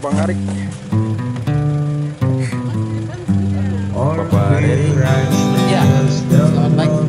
Abang Arik. Bapak Arik. Ya, selamat pagi.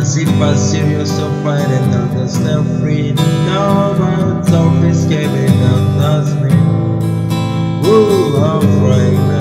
As if I serious so fighting out the still free No one's self-escaping, in and me. Ooh, I'm now.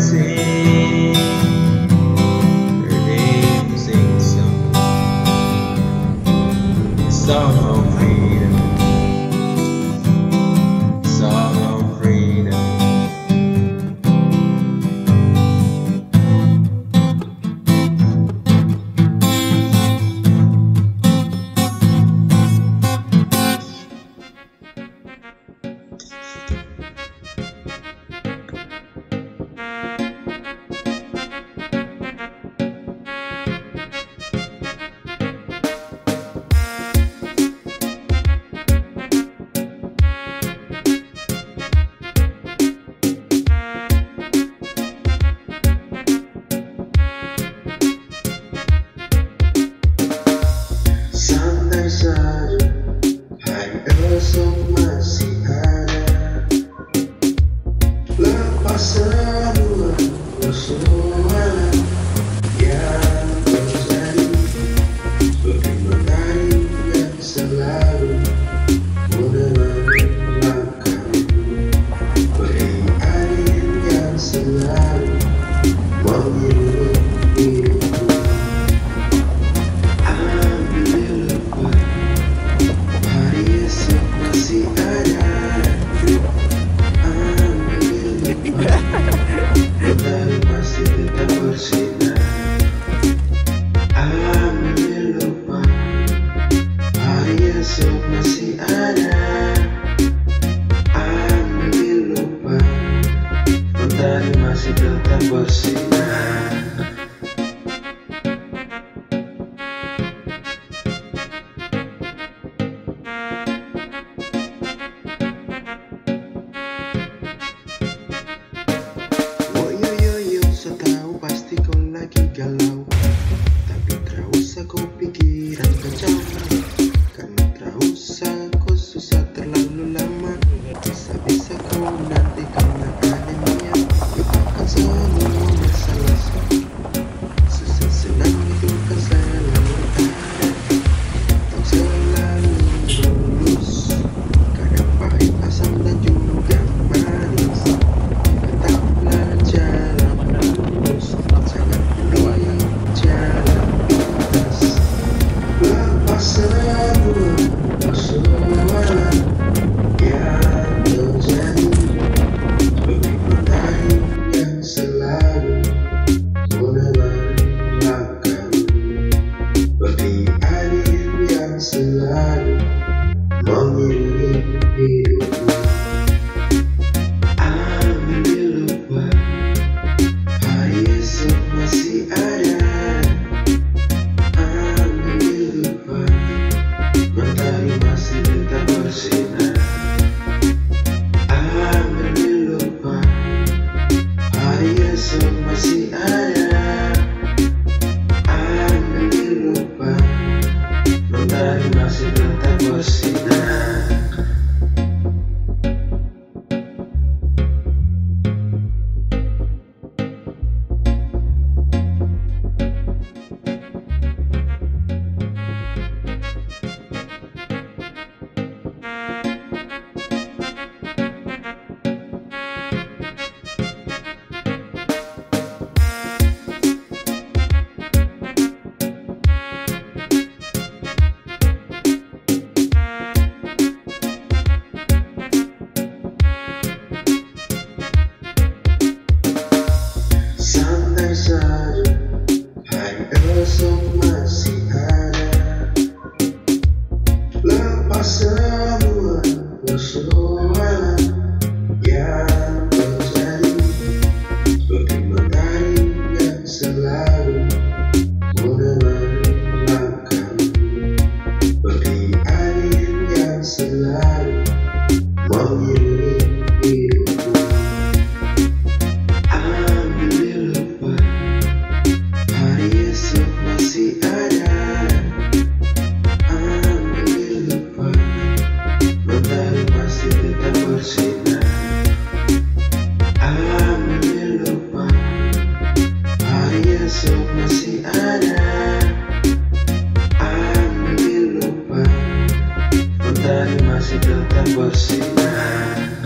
acontecer. Semua persoalan masih tetap bersinar.